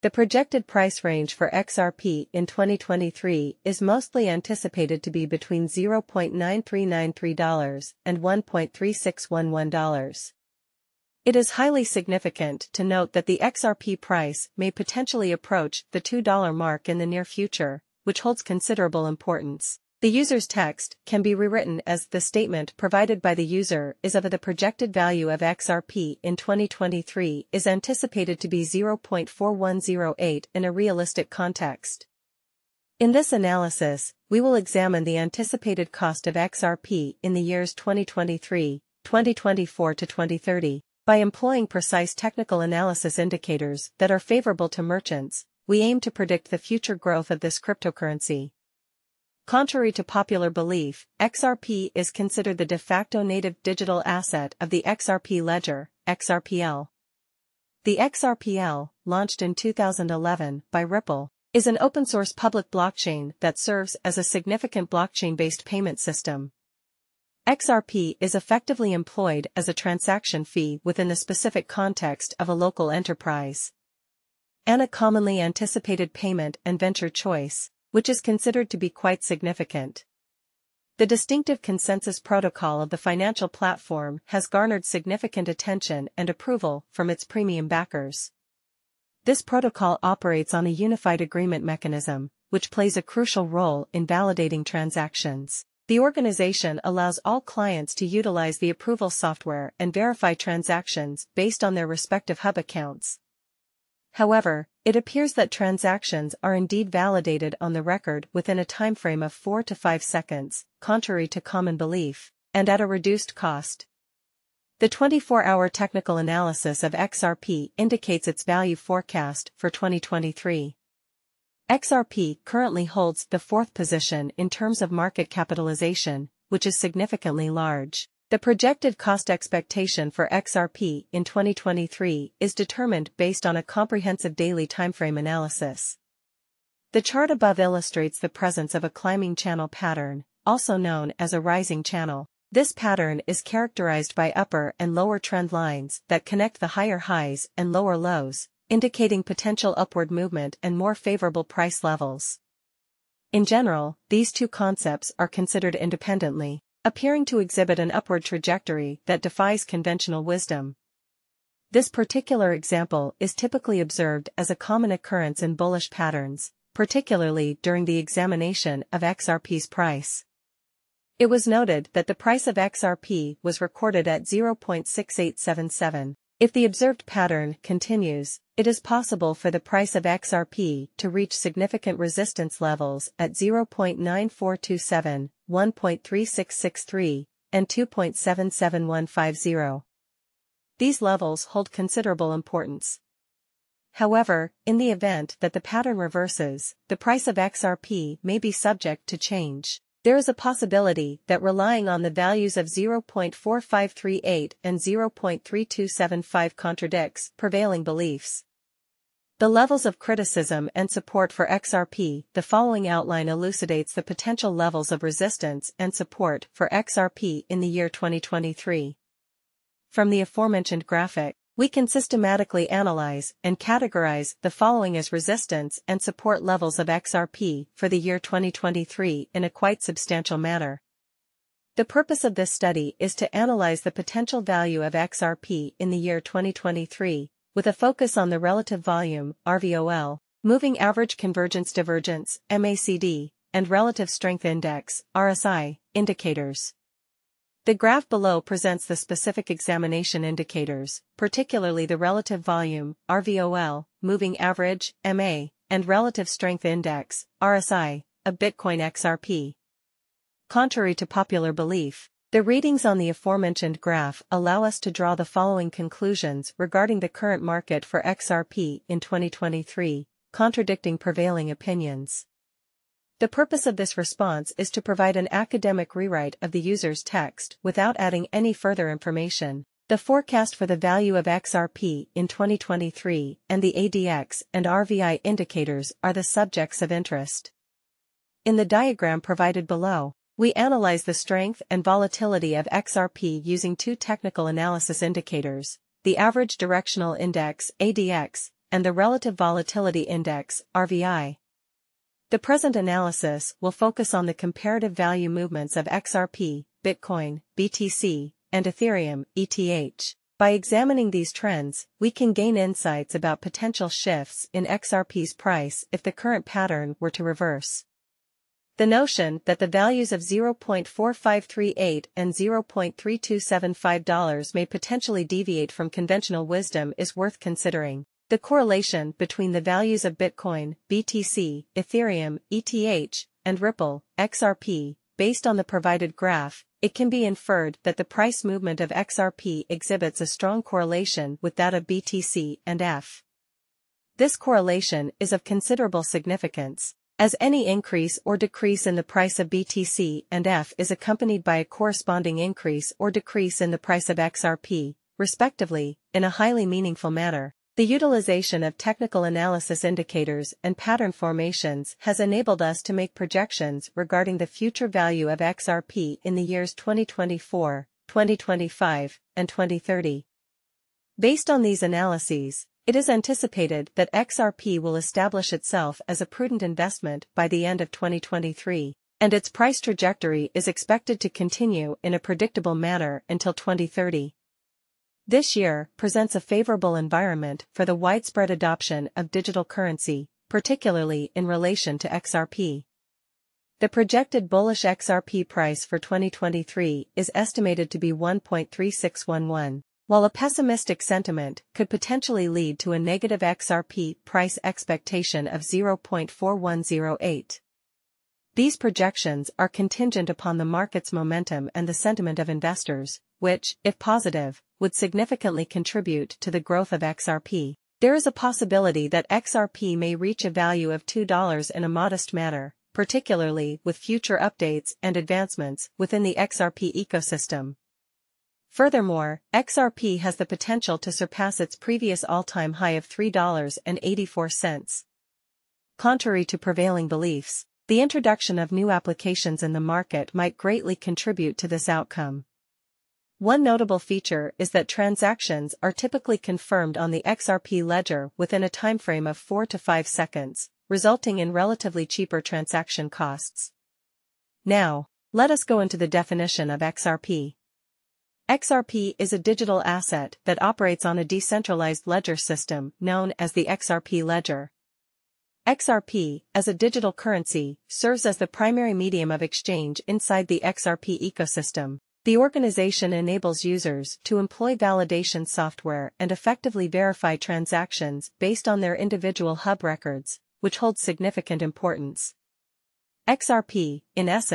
The projected price range for XRP in 2023 is mostly anticipated to be between $0.9393 and $1.3611. It is highly significant to note that the XRP price may potentially approach the $2 mark in the near future, which holds considerable importance. The user's text can be rewritten as the statement provided by the user is of the projected value of XRP in 2023 is anticipated to be 0.4108 in a realistic context. In this analysis, we will examine the anticipated cost of XRP in the years 2023, 2024 to 2030. By employing precise technical analysis indicators that are favorable to merchants, we aim to predict the future growth of this cryptocurrency. Contrary to popular belief, XRP is considered the de facto native digital asset of the XRP ledger, XRPL. The XRPL, launched in 2011 by Ripple, is an open-source public blockchain that serves as a significant blockchain-based payment system. XRP is effectively employed as a transaction fee within the specific context of a local enterprise. And a commonly anticipated payment and venture choice, which is considered to be quite significant. The distinctive consensus protocol of the financial platform has garnered significant attention and approval from its premium backers. This protocol operates on a unified agreement mechanism, which plays a crucial role in validating transactions. The organization allows all clients to utilize the approval software and verify transactions based on their respective hub accounts. However, it appears that transactions are indeed validated on the record within a timeframe of 4 to 5 seconds, contrary to common belief, and at a reduced cost. The 24-hour technical analysis of XRP indicates its value forecast for 2023. XRP currently holds the fourth position in terms of market capitalization, which is significantly large. The projected cost expectation for XRP in 2023 is determined based on a comprehensive daily timeframe analysis. The chart above illustrates the presence of a climbing channel pattern, also known as a rising channel. This pattern is characterized by upper and lower trend lines that connect the higher highs and lower lows, indicating potential upward movement and more favorable price levels. In general, these two concepts are considered independently appearing to exhibit an upward trajectory that defies conventional wisdom. This particular example is typically observed as a common occurrence in bullish patterns, particularly during the examination of XRP's price. It was noted that the price of XRP was recorded at 0.6877. If the observed pattern continues, it is possible for the price of XRP to reach significant resistance levels at 0.9427, 1.3663, and 2.77150. These levels hold considerable importance. However, in the event that the pattern reverses, the price of XRP may be subject to change. There is a possibility that relying on the values of 0.4538 and 0.3275 contradicts prevailing beliefs. The levels of criticism and support for XRP The following outline elucidates the potential levels of resistance and support for XRP in the year 2023. From the aforementioned graphic, we can systematically analyze and categorize the following as resistance and support levels of XRP for the year 2023 in a quite substantial manner. The purpose of this study is to analyze the potential value of XRP in the year 2023, with a focus on the relative volume, RVOL, moving average convergence divergence, MACD, and relative strength index, RSI, indicators. The graph below presents the specific examination indicators, particularly the relative volume, RVOL, moving average, MA, and relative strength index, RSI, of Bitcoin XRP. Contrary to popular belief, the readings on the aforementioned graph allow us to draw the following conclusions regarding the current market for XRP in 2023, contradicting prevailing opinions. The purpose of this response is to provide an academic rewrite of the user's text without adding any further information. The forecast for the value of XRP in 2023 and the ADX and RVI indicators are the subjects of interest. In the diagram provided below, we analyze the strength and volatility of XRP using two technical analysis indicators, the Average Directional Index ADX and the Relative Volatility Index, RVI. The present analysis will focus on the comparative value movements of XRP, Bitcoin, BTC, and Ethereum, ETH. By examining these trends, we can gain insights about potential shifts in XRP's price if the current pattern were to reverse. The notion that the values of $0.4538 and $0.3275 may potentially deviate from conventional wisdom is worth considering. The correlation between the values of Bitcoin, BTC, Ethereum, ETH, and Ripple, XRP, based on the provided graph, it can be inferred that the price movement of XRP exhibits a strong correlation with that of BTC and F. This correlation is of considerable significance, as any increase or decrease in the price of BTC and F is accompanied by a corresponding increase or decrease in the price of XRP, respectively, in a highly meaningful manner. The utilization of technical analysis indicators and pattern formations has enabled us to make projections regarding the future value of XRP in the years 2024, 2025, and 2030. Based on these analyses, it is anticipated that XRP will establish itself as a prudent investment by the end of 2023, and its price trajectory is expected to continue in a predictable manner until 2030. This year presents a favorable environment for the widespread adoption of digital currency, particularly in relation to XRP. The projected bullish XRP price for 2023 is estimated to be 1.3611 while a pessimistic sentiment could potentially lead to a negative XRP price expectation of 0.4108. These projections are contingent upon the market's momentum and the sentiment of investors, which, if positive, would significantly contribute to the growth of XRP. There is a possibility that XRP may reach a value of $2 in a modest manner, particularly with future updates and advancements within the XRP ecosystem. Furthermore, XRP has the potential to surpass its previous all-time high of $3.84. Contrary to prevailing beliefs, the introduction of new applications in the market might greatly contribute to this outcome. One notable feature is that transactions are typically confirmed on the XRP ledger within a timeframe of 4 to 5 seconds, resulting in relatively cheaper transaction costs. Now, let us go into the definition of XRP. XRP is a digital asset that operates on a decentralized ledger system known as the XRP ledger. XRP, as a digital currency, serves as the primary medium of exchange inside the XRP ecosystem. The organization enables users to employ validation software and effectively verify transactions based on their individual hub records, which holds significant importance. XRP, in essence,